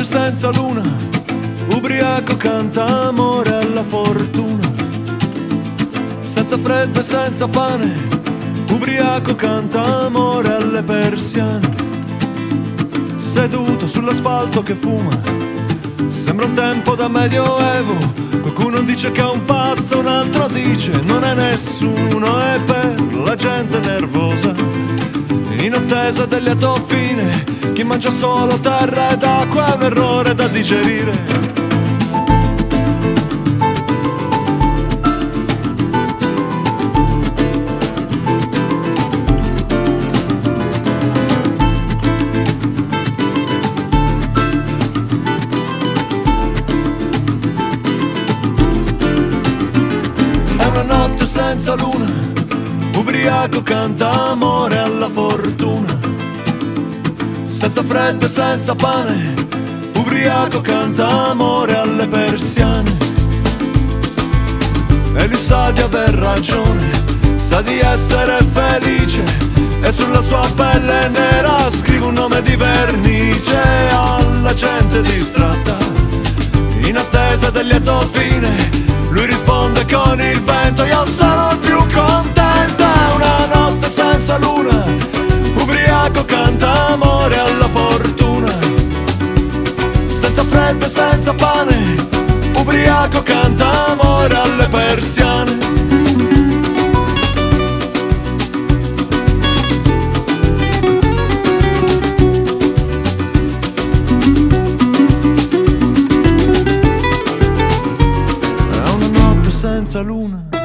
notte senza luna, ubriaco canta amore alla fortuna. Senza freddo e senza pane, ubriaco canta amore alle persiane. Seduto sull'asfalto che fuma, sembra un tempo da medioevo. Qualcuno dice che è un pazzo, un altro dice non è nessuno, è per la gente nervosa. In attesa del lieto fine, chi mangia solo terra ed acqua è un errore da digerire. Senza luna, ubriaco canta amore alla fortuna. Senza freddo e senza pane, ubriaco canta amore alle persiane. E lui sa di aver ragione, sa di essere felice. E sulla sua pelle nera scrive un nome di vernice alla gente distratta in attesa del lieto fine. Lui risponde con il vento, io il più contento. È una notte senza luna, ubriaco canta amore alla fortuna. Senza freddo e senza pane, ubriaco canta amore alle persiane. È una notte senza luna.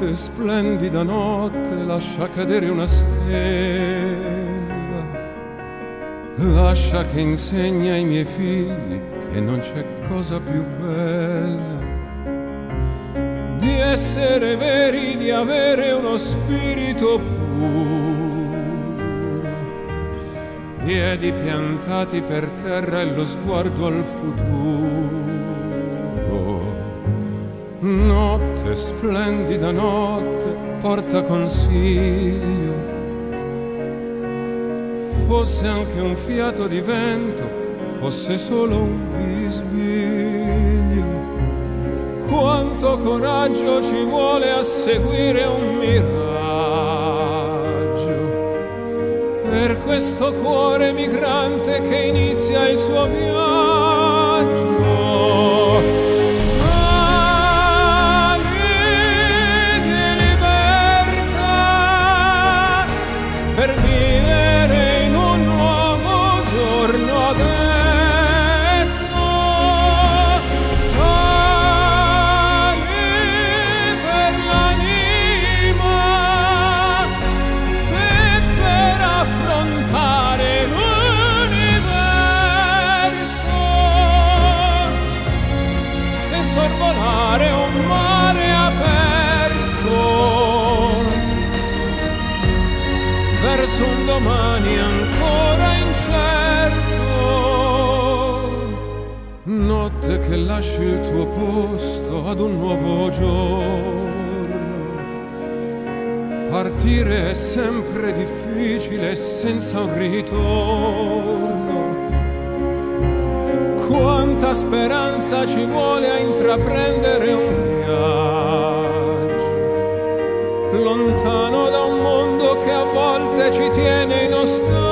Notte, splendida notte, lascia cadere una stella. Lascia che insegni ai miei figli che non c'è cosa più bella di essere veri, di avere uno spirito puro. Piedi piantati per terra e lo sguardo al futuro. Notte, splendida notte, porta consiglio. Fosse anche un fiato di vento, fosse solo un bisbiglio. Quanto coraggio ci vuole a seguire un miraggio. Per questo cuore migrante che inizia il suo viaggio. Partire è sempre difficile senza un ritorno. Quanta speranza ci vuole a intraprendere un viaggio lontano da un mondo che a volte ci tiene in ostaggio.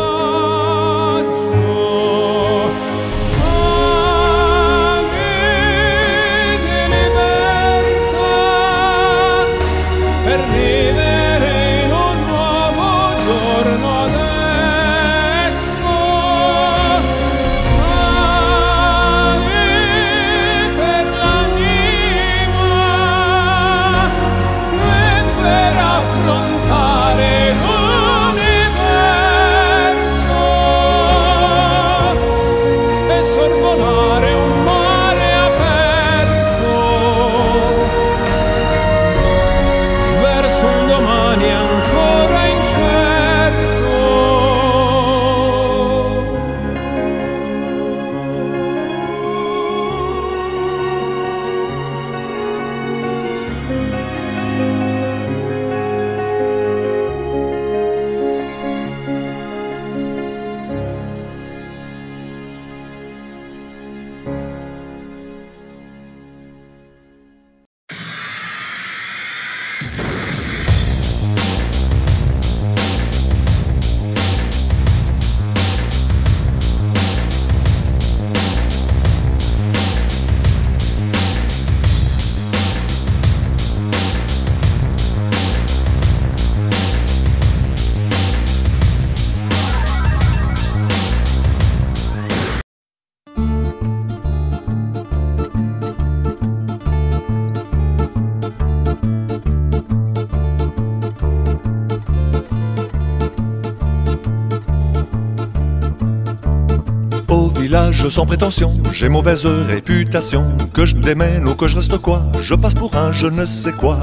Sans prétention, j'ai mauvaise réputation. Que je démène ou que je reste quoi, je passe pour un je ne sais quoi.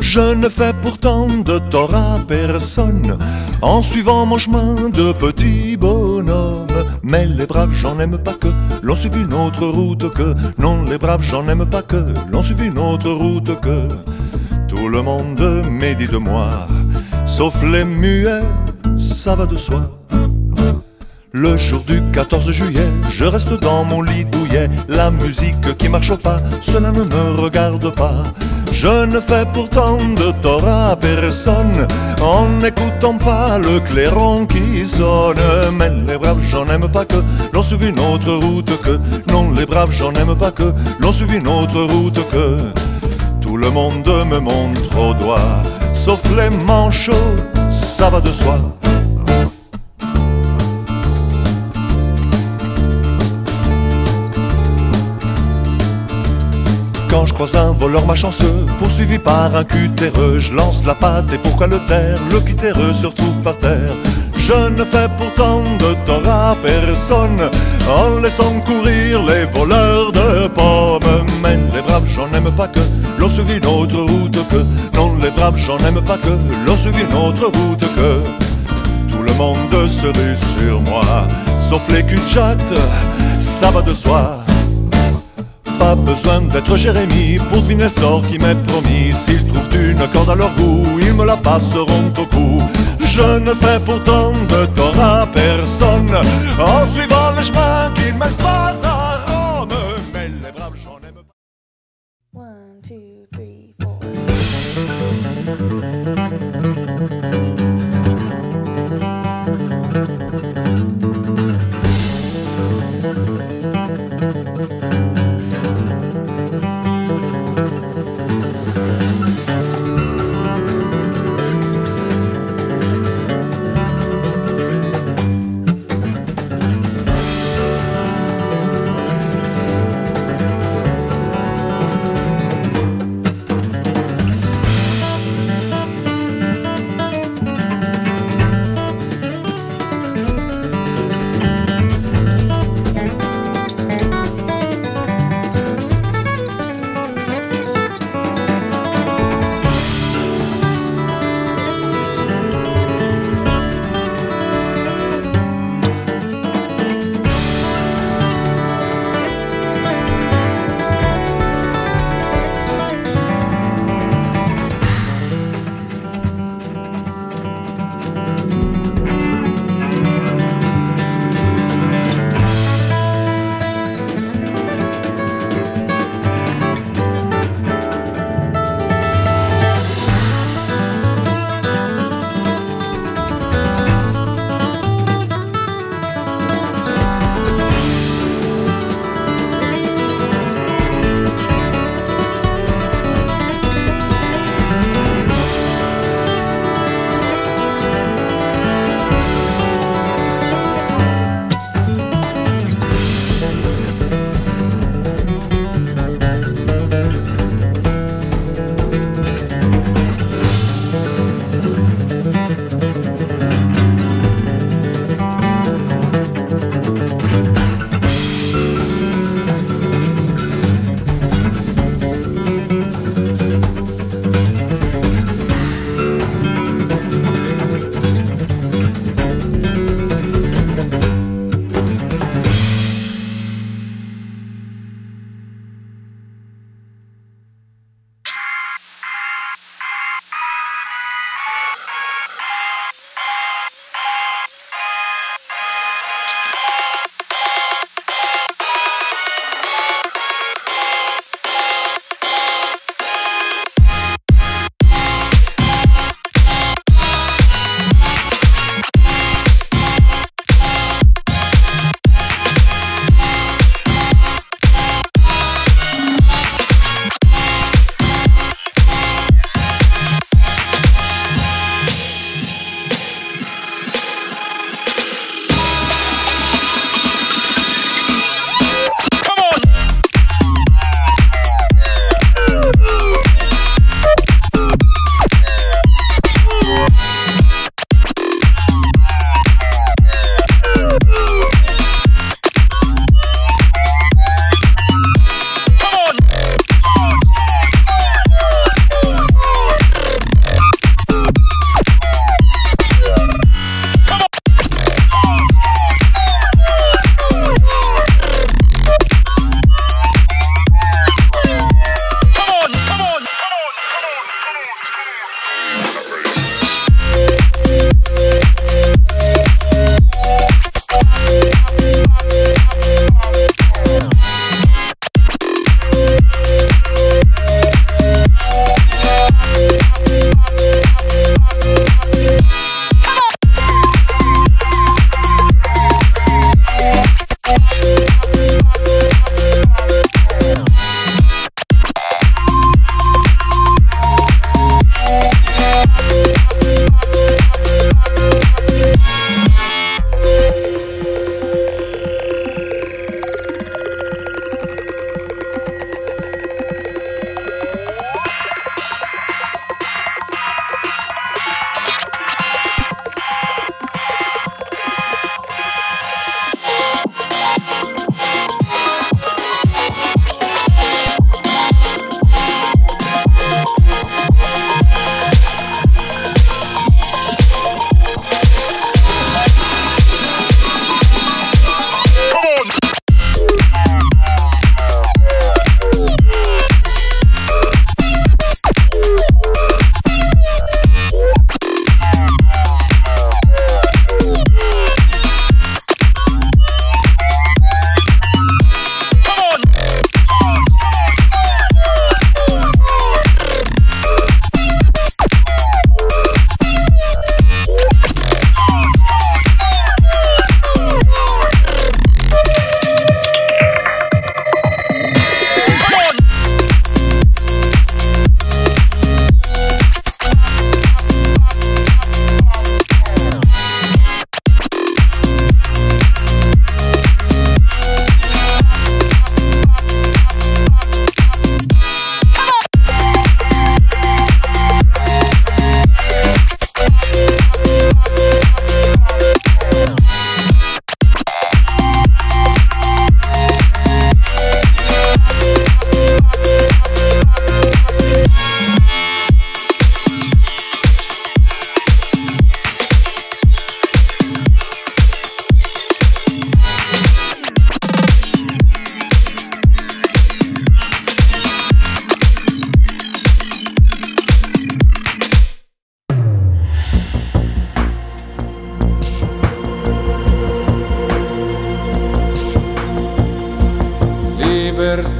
Je ne fais pourtant de tort à personne en suivant mon chemin de petit bonhomme. Mais les braves, j'en aime pas que l'on suivi une autre route que. Non, les braves, j'en aime pas que l'on suivi une autre route que. Tout le monde médit de moi, sauf les muets, ça va de soi. Le jour du 14 juillet, je reste dans mon lit douillet. La musique qui marche pas, cela ne me regarde pas. Je ne fais pourtant de tort à personne en n'écoutant pas le clairon qui sonne. Mais les braves, j'en aime pas que l'on suivi une autre route que. Non, les braves, j'en aime pas que l'on suivi une autre route que. Tout le monde me montre au doigt, sauf les manchots, ça va de soi. Quand je croise un voleur malchanceux, poursuivi par un cutéreux, je lance la patte et pourquoi le taire? Le cutéreux se retrouve par terre. Je ne fais pourtant de tort à personne en laissant courir les voleurs de pommes. Mais les braves, j'en aime pas que l'on suivi une autre route que. Non, les braves, j'en aime pas que l'on suivi une autre route que. Tout le monde se rue sur moi, sauf les cul ça va de soi. Pas besoin d'être Jérémie pour deviner le sort qui m'est promis. S'ils trouvent une corde à leur goût, ils me la passeront au cou. Je ne fais pourtant de tort à personne en suivant le chemin qui mènent pas à Rome. Mais les braves, j'en aime pas. One, two, three, four.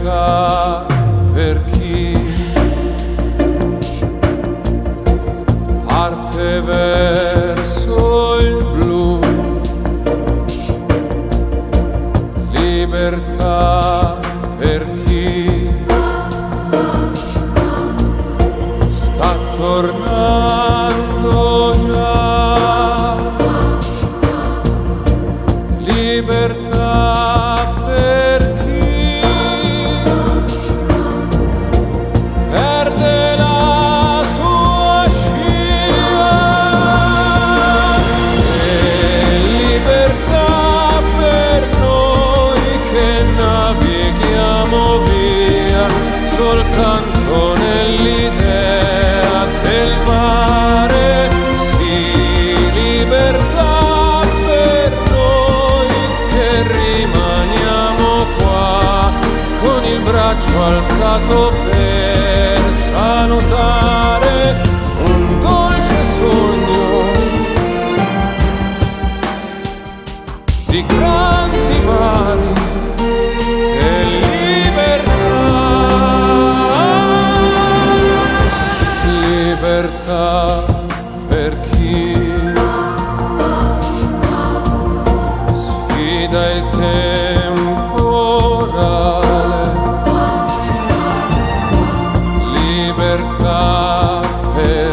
Libertà per chi parte verso il blu, libertà per chi sta tornando già, libertà per chi braccio alzato per salutare libertà per